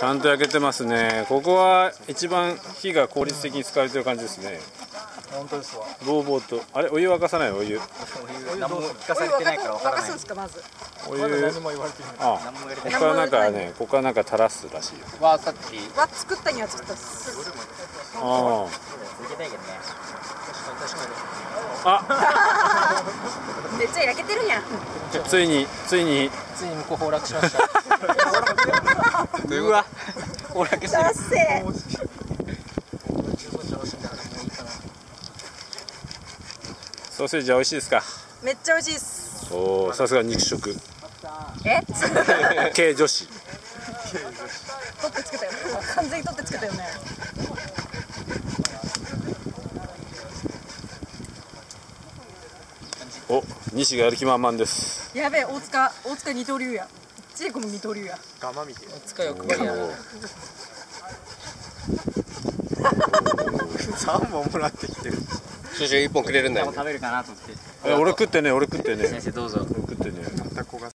ちゃんと焼けてますね。ここは一番火が効率的に使われてる感じですね。本当ですわ。ボーボーとあれ？お湯沸かさないお湯。何も聞かされてないからわからない。沸かすんですかまず。お湯。まだ何も言われてない。あ何も言われてここからなんかねここからなんか垂らすらしいよ。わさっき。は作ったには作ったっすあ続けたいけどね。ああ。めっちゃ焼けてるやん。ついについに。ついに向こう崩落しました うわ。俺だけしてるだっせソーセージは美味しいですか？めっちゃ美味しいっす。おおさすが肉食。え？系女子。取って作ったよ完全に取って作ったよね。お西がやる気満々です。やべえ大塚大塚二刀流や千恵子も二刀流や。ガマ見て使い欲張りやな3本もらってきてる。少々一本くれるんだよね。食べるかなと思って。え俺食ってね俺食ってね先生どうぞ。俺食ってね